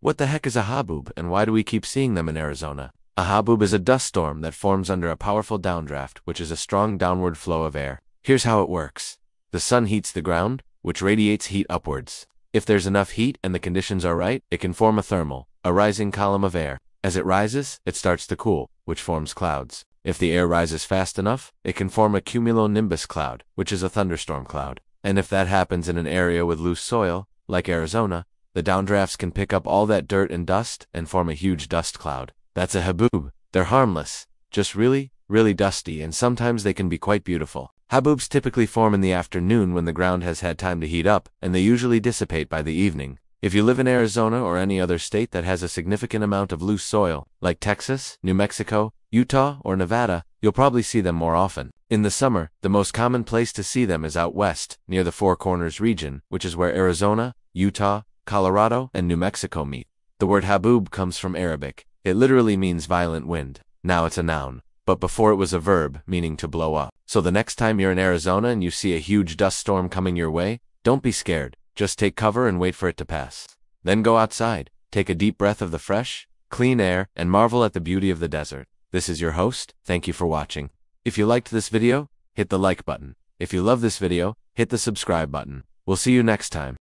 What the heck is a haboob, and why do we keep seeing them in Arizona? A haboob is a dust storm that forms under a powerful downdraft, which is a strong downward flow of air. Here's how it works. The sun heats the ground, which radiates heat upwards. If there's enough heat and the conditions are right, it can form a thermal, a rising column of air. As it rises, it starts to cool, which forms clouds. If the air rises fast enough, it can form a cumulonimbus cloud, which is a thunderstorm cloud. And if that happens in an area with loose soil, like Arizona, the downdrafts can pick up all that dirt and dust and form a huge dust cloud. That's a haboob. They're harmless, just really, really dusty, and sometimes they can be quite beautiful. Haboobs typically form in the afternoon when the ground has had time to heat up, and they usually dissipate by the evening. If you live in Arizona or any other state that has a significant amount of loose soil, like Texas, New Mexico, Utah, or Nevada, you'll probably see them more often. In the summer, the most common place to see them is out west, near the Four Corners region, which is where Arizona, Utah, Colorado, and New Mexico meet. The word haboob comes from Arabic. It literally means violent wind. Now it's a noun, but before it was a verb, meaning to blow up. So the next time you're in Arizona and you see a huge dust storm coming your way, don't be scared. Just take cover and wait for it to pass. Then go outside, take a deep breath of the fresh, clean air, and marvel at the beauty of the desert. This is your host. Thank you for watching. If you liked this video, hit the like button. If you love this video, hit the subscribe button. We'll see you next time.